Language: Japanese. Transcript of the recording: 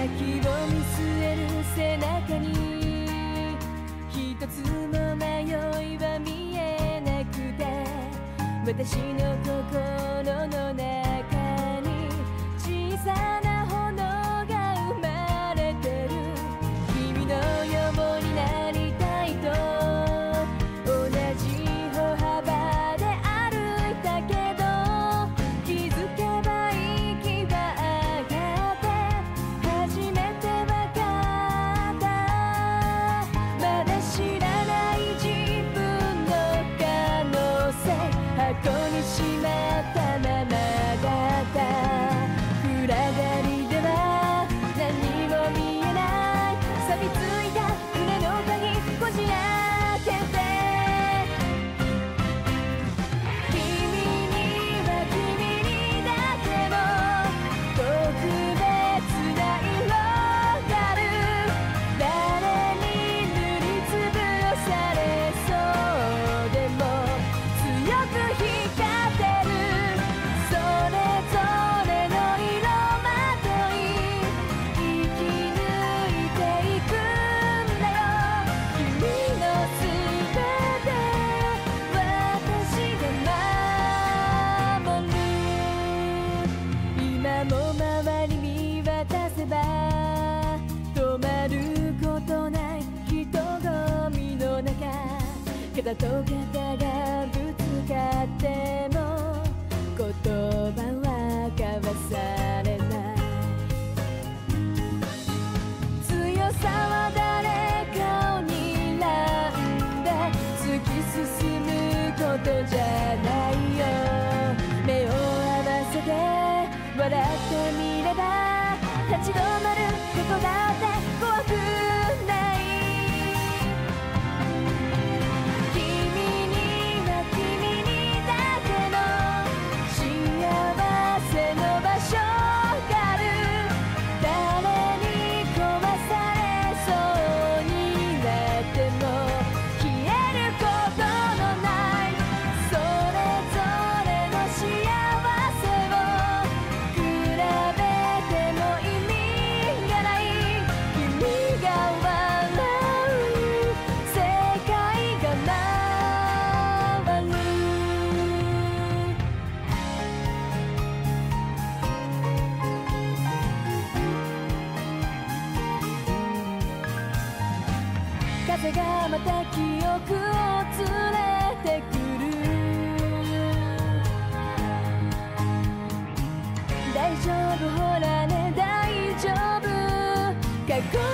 先を見据える背中に一つ迷いは見えなくて私の心の中に小さなしめ肩とがぶつかっても言葉は交わされない。強さは誰かを睨んで突き進むことじゃない。風がまた記憶を連れてくる。大丈夫ほらね大丈夫。過去